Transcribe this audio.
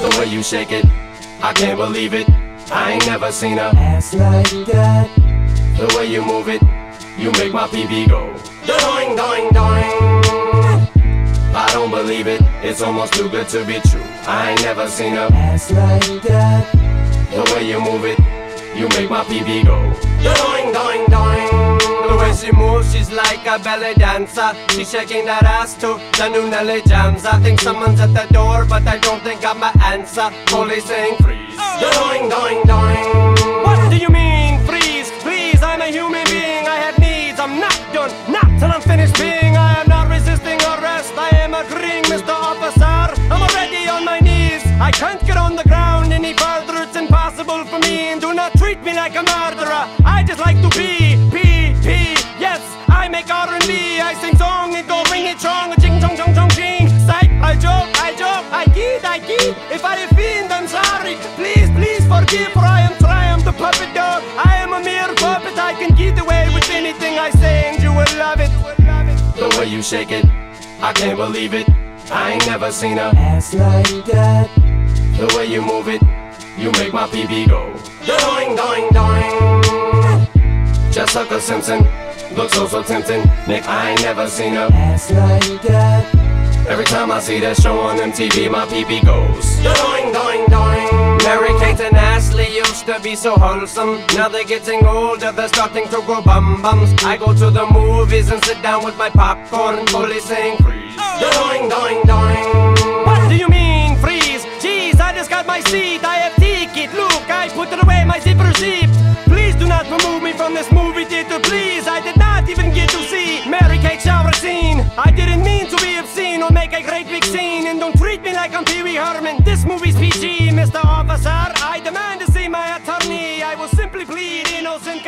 The way you shake it, I can't believe it. I ain't never seen a ass like that. The way you move it, you make my PB go. Doing, doing, doing. I don't believe it, it's almost too good to be true. I ain't never seen a ass like that. The way you move it, you make my PB go. Doing, doing, doing. The way she moves, she's like a belly dancer. She's shaking that ass to the new Nelly jams. I think someone's at the door, but I don't think I'm my answer. Police saying freeze. Oh. Doing, doing, doing. What do you mean, freeze? Please, I'm a human being, I have needs. I'm not done, not till I'm finished being. I am not resisting arrest, I am agreeing, Mr. Officer. I'm already on my knees. I can't get on the ground any further, it's impossible for me. And do not treat me like a murderer. Sing song and go ring it strong. Ching, chong, chong, chong, ching. Psych, I joke, I joke, I kid. If I offend, I'm sorry. Please, please forgive, for I am Triumph, the puppet dog. I am a mere puppet, I can get away with anything I say, and you will love it. The way you shake it, I can't believe it. I ain't never seen a Ass like that. The way you move it, you make my PB go. Doing, doing, doing. Jessica Simpson, looks so so tempting. Nick, I ain't never seen a Ass like that. Every time I see that show on MTV, my PB goes. Doing, doing, doing. Mary Kate and Ashley used to be so wholesome. Now they're getting older, they're starting to grow bum bums. I go to the movies and sit down with my popcorn, fully saying freeze. Doing, doing, doing. What do you mean, freeze? Jeez, I just got my seat, I not even get to see Mary Kate shower scene. I didn't mean to be obscene or make a great big scene. And don't treat me like I'm Pee Wee Herman. This movie's PG, Mr. Officer. I demand to see my attorney. I will simply plead innocent